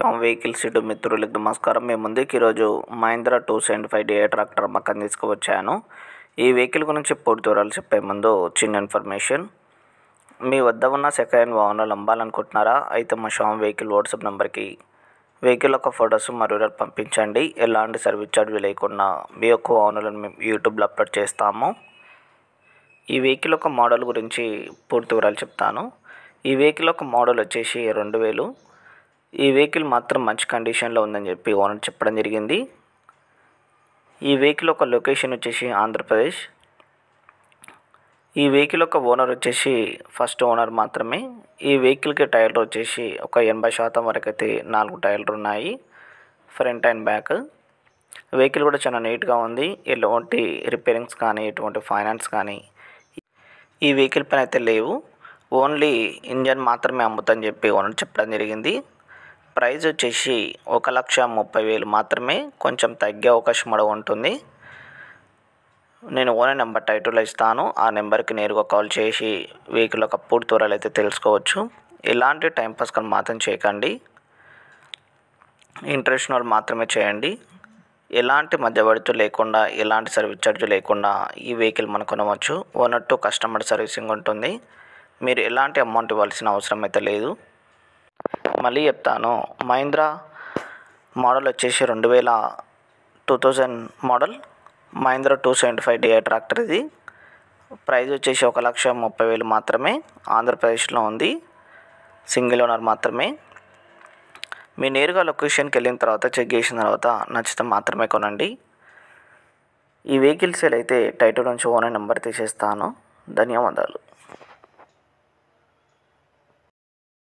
Shyam vehicles ఇటు మిత్రులకు నమస్కారం. మేము ముందుకు ఈరోజు Mahindra two seventy five DA tractor అమ్మకాన్ని తీసుకువచ్చాను. ఈ వెహికల్ గురించి పూర్తి వివరాలు చెప్పే ముందు చిన్న ఇన్ఫర్మేషన్. మీ వద్ద ఉన్న సెకండ్ హ్యాండ్ వాహనాలు అమ్మాలనుకుంటున్నారా అయితే మా శ్యామ్ వెహికల్ వాట్సాప్ నెంబర్కి వెహికల్ యొక్క ఫొటోస్ మరియు పంపించండి. ఎలాంటి సర్వీస్ ఛార్జ్ లేకుండా మీ యొక్క వాహనాలను మేము యూట్యూబ్లో అప్లోడ్ చేస్తాము. ఈ వెహికల్ యొక్క మోడల్ గురించి పూర్తి వివరాలు చెప్తాను. ఈ వెహికల్ యొక్క మోడల్ వచ్చేసి రెండు వేలు. ఈ వెహికల్ మాత్రం మంచి కండిషన్లో ఉందని చెప్పి ఓనర్ చెప్పడం జరిగింది. ఈ వెహికల్ ఒక లొకేషన్ వచ్చేసి ఆంధ్రప్రదేశ్. ఈ వెహికల్ యొక్క ఓనర్ వచ్చేసి ఫస్ట్ ఓనర్ మాత్రమే. ఈ వెహికల్కి టైర్లు వచ్చేసి ఒక ఎనభై శాతం వరకు అయితే నాలుగు టైర్లు ఉన్నాయి. Front and back. వెహికల్ కూడా చాలా నీట్గా ఉంది. ఎటువంటి రిపేరింగ్స్ కానీ ఎటువంటి ఫైనాన్స్ కానీ ఈ వెహికల్ పైన అయితే లేవు. ఓన్లీ ఇంజన్ మాత్రమే అమ్ముతని చెప్పి ఓనర్ చెప్పడం జరిగింది. ప్రైజ్ వచ్చేసి ఒక లక్ష ముప్పై వేలు మాత్రమే కొంచెం తగ్గే అవకాశం కూడా ఉంటుంది. నేను ఓనర్ నెంబర్ టైటిల్ ఇస్తాను. ఆ నెంబర్కి నేరుగా కాల్ చేసి వెహికల్ యొక్క పూర్తి వివరాలు అయితే తెలుసుకోవచ్చు. ఎలాంటి టైంపాస్ కానీ మాత్రం చేయకండి. ఇంట్రెస్ట్ వాళ్ళు మాత్రమే చేయండి. ఎలాంటి మధ్యవర్తులు లేకుండా ఎలాంటి సర్వీస్ ఛార్జ్ లేకుండా ఈ వెహికల్ మనం కొనవచ్చు. ఓనర్ టు కస్టమర్ సర్వీసింగ్ ఉంటుంది. మీరు ఎలాంటి అమౌంట్ ఇవ్వాల్సిన అవసరం అయితే లేదు. మళ్ళీ చెప్తాను. మహీంద్రా మోడల్ వచ్చేసి రెండు వేల two thousand model. Mahindra two seventy five DI tractor ఇది. ప్రైస్ వచ్చేసి ఒక లక్ష ముప్పై వేలు మాత్రమే. ఆంధ్రప్రదేశ్లో ఉంది. సింగిల్ ఓనర్ మాత్రమే. మీ నేరుగా లొకేషన్కి వెళ్ళిన తర్వాత చెక్ చేసిన తర్వాత నచ్చితే మాత్రమే కొనండి. ఈ వెహికల్ సేల్ అయితే టైటిల్ నుంచి ఓనర్ నెంబర్ తీసేస్తాను. ధన్యవాదాలు.